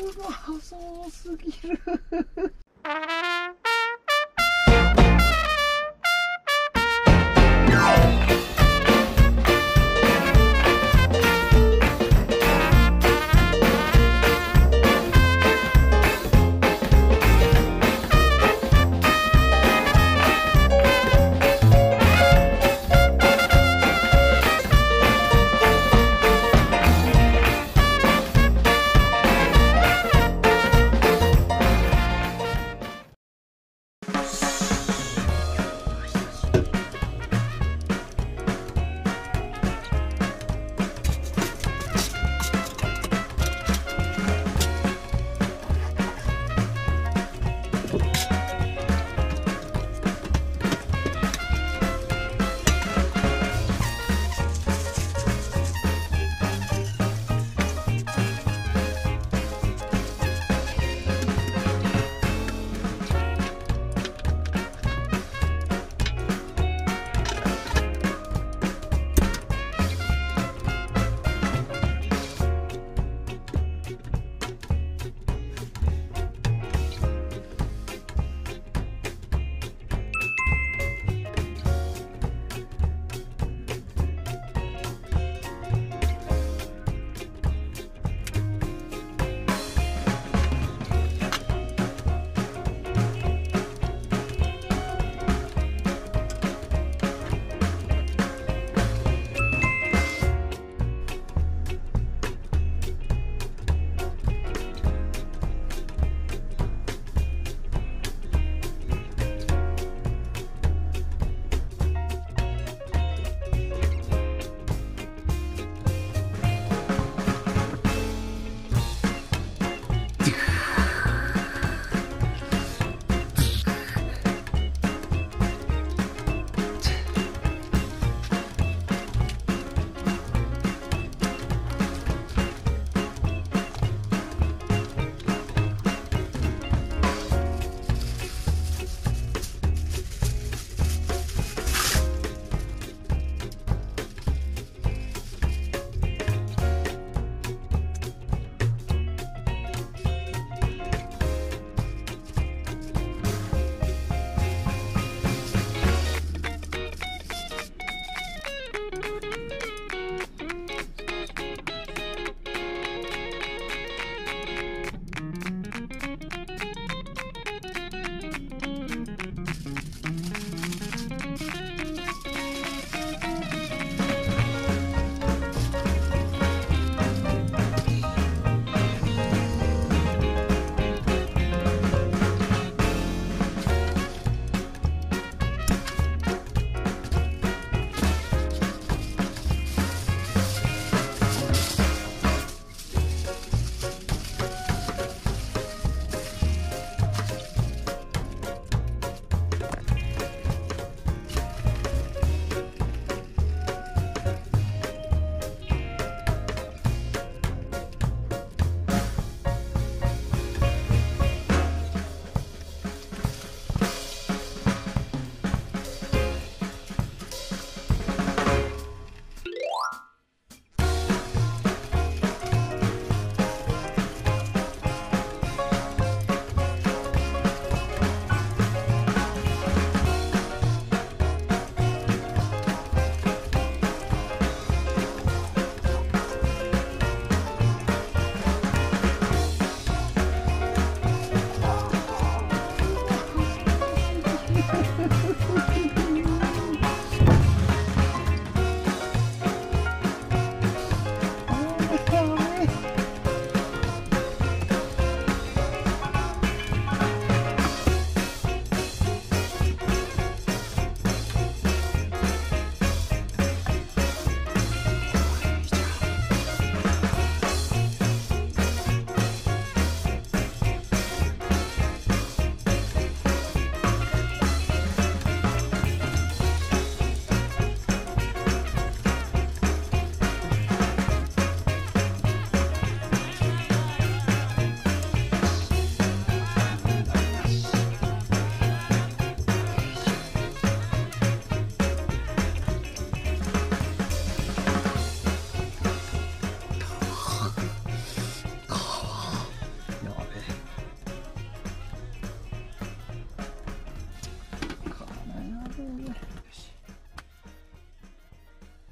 うまそうすぎる。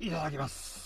いただきます。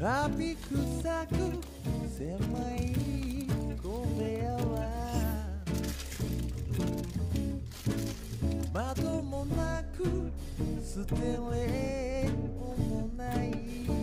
カビ臭く狭い小部屋は窓もなく捨てれもない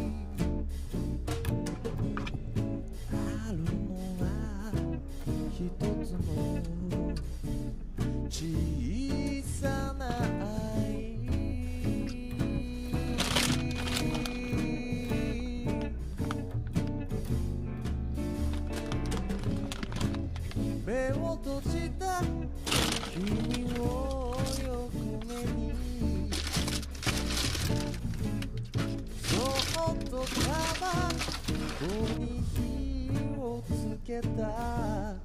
おに火をつけた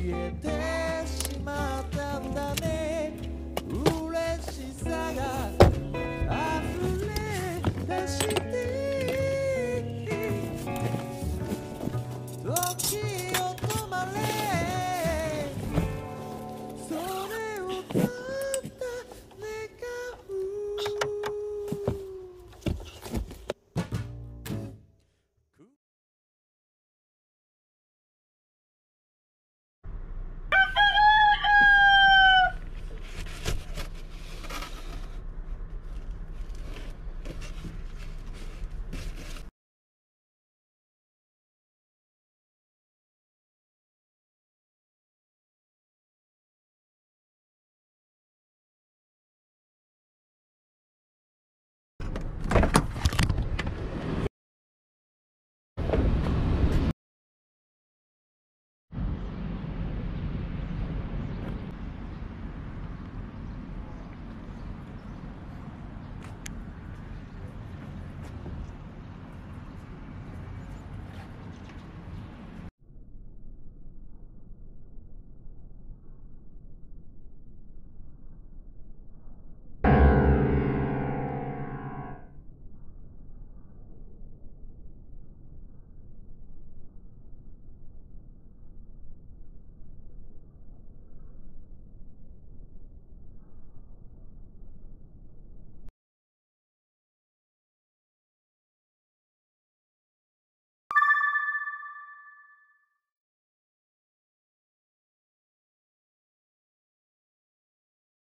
e eterno.